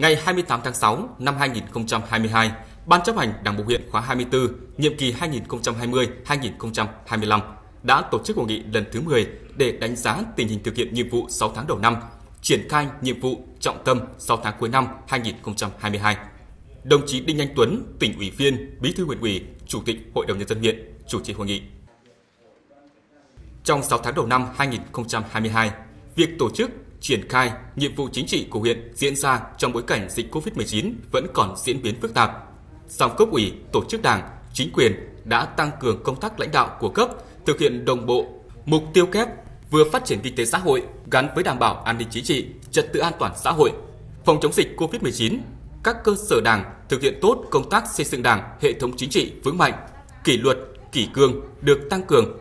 Ngày 28 tháng 6 năm 2022, Ban chấp hành Đảng bộ huyện khóa 24, nhiệm kỳ 2020-2025 đã tổ chức hội nghị lần thứ 10 để đánh giá tình hình thực hiện nhiệm vụ 6 tháng đầu năm, triển khai nhiệm vụ trọng tâm 6 tháng cuối năm 2022. Đồng chí Đinh Anh Tuấn, tỉnh ủy viên, bí thư huyện ủy, chủ tịch Hội đồng nhân dân huyện chủ trì hội nghị. Trong 6 tháng đầu năm 2022, việc tổ chức triển khai nhiệm vụ chính trị của huyện diễn ra trong bối cảnh dịch COVID-19 vẫn còn diễn biến phức tạp. Song cấp ủy, tổ chức đảng, chính quyền đã tăng cường công tác lãnh đạo của cấp, thực hiện đồng bộ mục tiêu kép vừa phát triển kinh tế xã hội gắn với đảm bảo an ninh chính trị, trật tự an toàn xã hội, phòng chống dịch COVID-19, các cơ sở đảng thực hiện tốt công tác xây dựng đảng, hệ thống chính trị vững mạnh, kỷ luật, kỷ cương được tăng cường.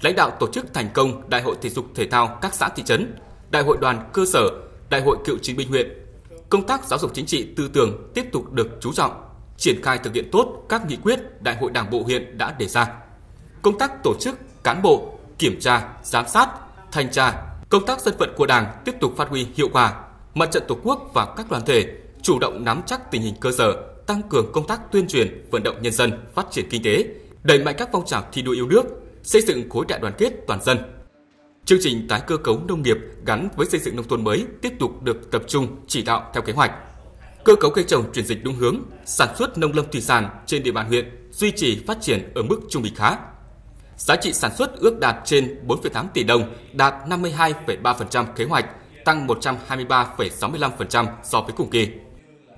Lãnh đạo tổ chức thành công Đại hội thể dục thể thao các xã thị trấn, Đại hội đoàn cơ sở, Đại hội cựu chiến binh huyện. Công tác giáo dục chính trị tư tưởng tiếp tục được chú trọng, triển khai thực hiện tốt các nghị quyết Đại hội Đảng bộ huyện đã đề ra. Công tác tổ chức cán bộ, kiểm tra, giám sát, thanh tra, công tác dân vận của Đảng tiếp tục phát huy hiệu quả. Mặt trận Tổ quốc và các đoàn thể chủ động nắm chắc tình hình cơ sở, tăng cường công tác tuyên truyền, vận động nhân dân phát triển kinh tế, đẩy mạnh các phong trào thi đua yêu nước, xây dựng khối đại đoàn kết toàn dân. Chương trình tái cơ cấu nông nghiệp gắn với xây dựng nông thôn mới tiếp tục được tập trung chỉ đạo theo kế hoạch. Cơ cấu cây trồng chuyển dịch đúng hướng, sản xuất nông lâm thủy sản trên địa bàn huyện duy trì phát triển ở mức trung bình khá. Giá trị sản xuất ước đạt trên 4,8 tỷ đồng, đạt 52,3% kế hoạch, tăng 123,65% so với cùng kỳ.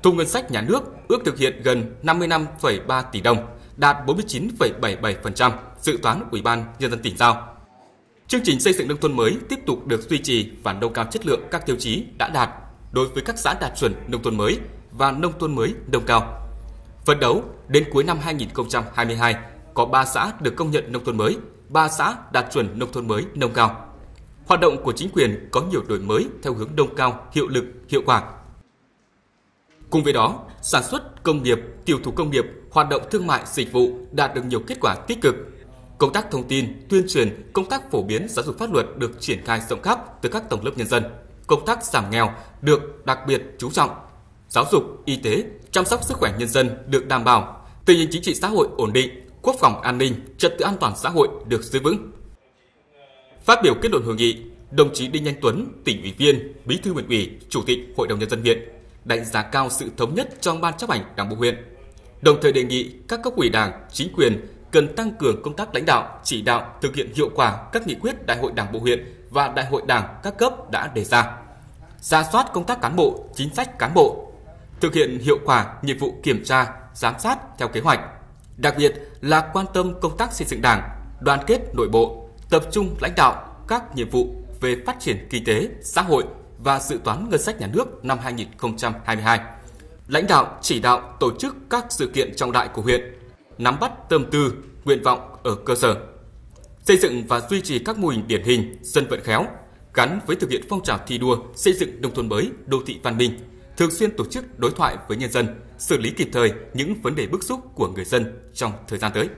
Thu ngân sách nhà nước ước thực hiện gần 55,3 tỷ đồng, đạt 49,77% dự toán Ủy ban nhân dân tỉnh giao. Chương trình xây dựng nông thôn mới tiếp tục được duy trì và nâng cao chất lượng các tiêu chí đã đạt đối với các xã đạt chuẩn nông thôn mới và nông thôn mới nâng cao. Phấn đấu đến cuối năm 2022 có 3 xã được công nhận nông thôn mới, 3 xã đạt chuẩn nông thôn mới nâng cao. Hoạt động của chính quyền có nhiều đổi mới theo hướng nâng cao, hiệu lực, hiệu quả. Cùng với đó, sản xuất công nghiệp, tiêu thụ công nghiệp, hoạt động thương mại dịch vụ đạt được nhiều kết quả tích cực. Công tác thông tin, tuyên truyền, công tác phổ biến giáo dục pháp luật được triển khai rộng khắp từ các tầng lớp nhân dân. Công tác giảm nghèo được đặc biệt chú trọng. Giáo dục, y tế, chăm sóc sức khỏe nhân dân được đảm bảo. Tình hình chính trị xã hội ổn định, quốc phòng an ninh, trật tự an toàn xã hội được giữ vững. Phát biểu kết luận hội nghị, đồng chí Đinh Anh Tuấn, tỉnh ủy viên, bí thư huyện ủy, chủ tịch Hội đồng nhân dân huyện đánh giá cao sự thống nhất trong ban chấp hành Đảng bộ huyện. Đồng thời đề nghị các cấp ủy Đảng, chính quyền cần tăng cường công tác lãnh đạo, chỉ đạo thực hiện hiệu quả các nghị quyết Đại hội Đảng bộ huyện và Đại hội Đảng các cấp đã đề ra. Ra soát công tác cán bộ, chính sách cán bộ, thực hiện hiệu quả nhiệm vụ kiểm tra, giám sát theo kế hoạch. Đặc biệt là quan tâm công tác xây dựng Đảng, đoàn kết nội bộ, tập trung lãnh đạo các nhiệm vụ về phát triển kinh tế, xã hội và dự toán ngân sách nhà nước năm 2022. Lãnh đạo chỉ đạo tổ chức các sự kiện trọng đại của huyện, nắm bắt tâm tư, nguyện vọng ở cơ sở. Xây dựng và duy trì các mô hình điển hình dân vận khéo gắn với thực hiện phong trào thi đua xây dựng nông thôn mới, đô thị văn minh, thường xuyên tổ chức đối thoại với nhân dân, xử lý kịp thời những vấn đề bức xúc của người dân trong thời gian tới.